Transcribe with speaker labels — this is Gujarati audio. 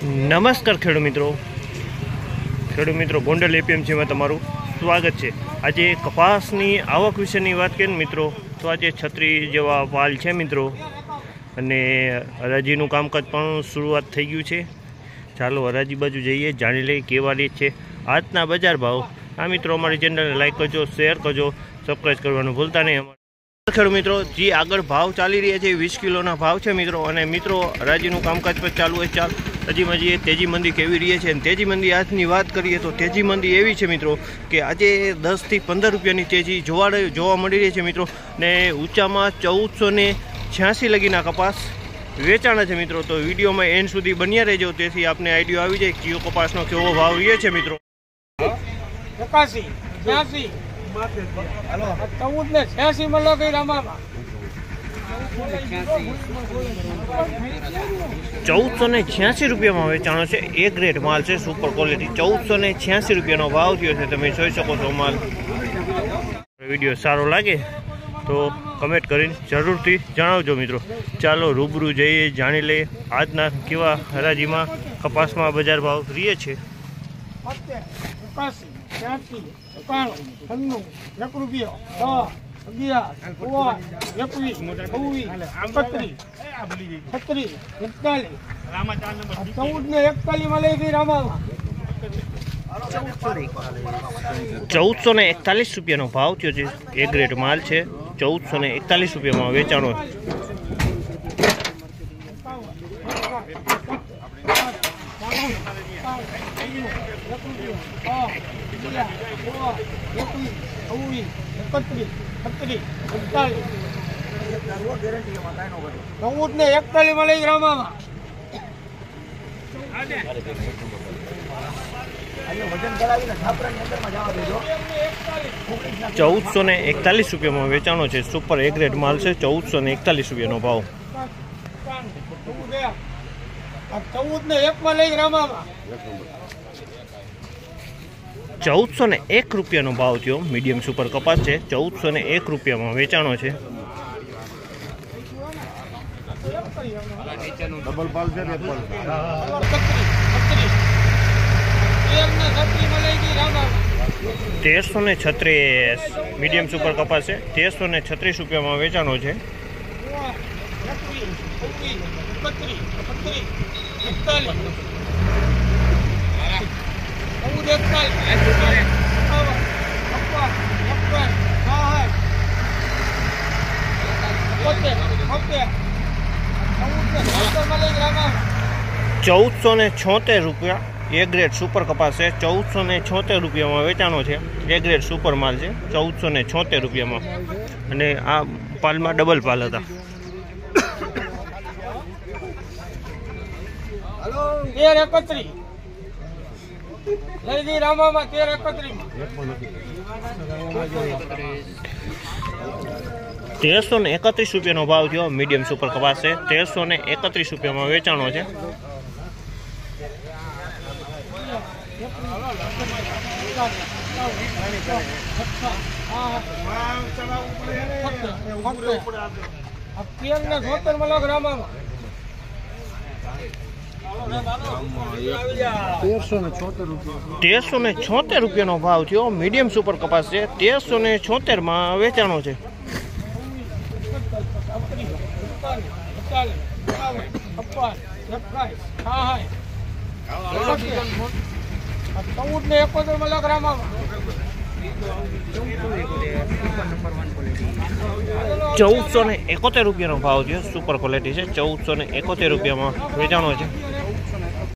Speaker 1: નમસ્કાર ખેડૂત મિત્રો. ખેડૂત મિત્રો, ગોંડલ એપીએમસીમાં તમારું સ્વાગત છે. આજે કપાસની આવક વિશેની વાત કરીએ મિત્રો, તો આજે છત્રી જેવા વાલ છે મિત્રો. અને હરાજીનું કામકાજ પણ શરૂઆત થઈ ગયું છે. ચાલો હરાજી બાજુ જઈએ, જાણી લઈએ કેવા રીત છે. આજના બજાર ભાવ. આ મિત્રો અમારી ચેનલને લાઇક કરજો શેર કરજો સબસ્ક્રાઈબ કરવાનું ભૂલતા નહીં. અમારે ખેડૂત મિત્રો, જે આગળ ભાવ ચાલી રહ્યા છે, વીસ કિલોના ભાવ છે મિત્રો. અને મિત્રો હરાજીનું કામકાજ પણ ચાલુ હોય ચાલ હજીમાં જે તેજી મંદી કેવી રહી છે અને તેજી મંદી આજની વાત કરીએ તો તેજી મંદી એવી છે મિત્રો કે આજે દસથી પંદર રૂપિયાની તેજી જોવા જોવા મળી રહી છે મિત્રો ને ઊંચામાં ચૌદસો ને છ્યાસી લગીના કપાસ વેચાણ છે મિત્રો તો વિડીયોમાં એન્ડ સુધી બન્યા રહેજો તેથી આપને આઈડિયો આવી જાય કયો કપાસનો કેવો ભાવ રહે છે મિત્રો.
Speaker 2: એકાસી છ્યાસી. ચૌદ ને છ્યાસી મળો કઈ રમામાં
Speaker 1: ચૌદસો ને છ્યાસી રૂપિયામાં વેચાણો છે. એ ગ્રેડ માલ છે સુપર ક્વોલિટી ચૌદસો ને છ્યાસી રૂપિયાનો ભાવ થયો છે. તમે જોઈ શકો છો માલ. વીડિયો સારો લાગે તો કમેન્ટ કરીને જરૂરથી જણાવજો મિત્રો. ચાલો રૂબરૂ જઈએ, જાણી લઈએ આજના કેવા હરાજીમાં કપાસમાં બજાર ભાવ રહીએ છે.
Speaker 2: એકાસી
Speaker 1: ચૌદસો ને એકતાલીસ રૂપિયાનો ભાવ થયો છે. એ ગ્રેડ માલ છે. ચૌદસો ને એકતાલીસ રૂપિયામાં વેચાણો
Speaker 2: ચૌદ ને એકતાલીસમાં લઈ રામામાં
Speaker 1: ચૌદસો ને એકતાલીસ રૂપિયામાં વેચાણો છે. સુપર એ ગ્રેડ માલ છે. ચૌદસો ને એકતાલીસ રૂપિયાનો ભાવ.
Speaker 2: ચૌદ ને એક માં લઈ રામામાં.
Speaker 1: ચૌદસો ને એક રૂપિયાનો ભાવ થયો. મીડિયમ સુપર કપાસ છે. ચૌદસો ને એક રૂપિયામાં વેચાણો છે.
Speaker 3: ડબલ પાલ છે ને એપલ
Speaker 1: તેરસો ને છત્રીસ મીડિયમ સુપર કપાસ છે. તેરસો ને છત્રીસ રૂપિયામાં વેચાણો છે. ચૌદસો ને છોતેર રૂપિયા. એ ગ્રેડ સુપર કપાસ છે. ચૌદસો ને છોતેર રૂપિયામાં વેચાણો છે. એ ગ્રેડ સુપર માલ છે. ચૌદસો ને છોતેર રૂપિયામાં. અને આ પાલમાં ડબલ પાલ હતા.
Speaker 2: તેર એકત્રીસ લઈ રામામાં તેર એકત્રીસ
Speaker 1: તેરસો ને એકત્રીસ રૂપિયાનો ભાવ થયો મીડિયમ સુપર કપાસ છે. તેરસો ને એકત્રીસ રૂપિયામાં વેચાણો છે.
Speaker 2: તેર ને સોતેરમાં રામામાં.
Speaker 3: તેરસો ને છોતેર
Speaker 1: રૂપિયાનો ભાવ થયો. મીડિયમ સુપર કપાસ છે. તેરસો ને છોતેરમાં વેચાણો છે.
Speaker 2: ચૌદ એકોતેર
Speaker 1: ચૌદસો ને એકોતેર રૂપિયાનો ભાવ છે સુપર ક્વોલિટી છે. ચૌદસો ને એકોતેર રૂપિયામાં વેચાણો છે.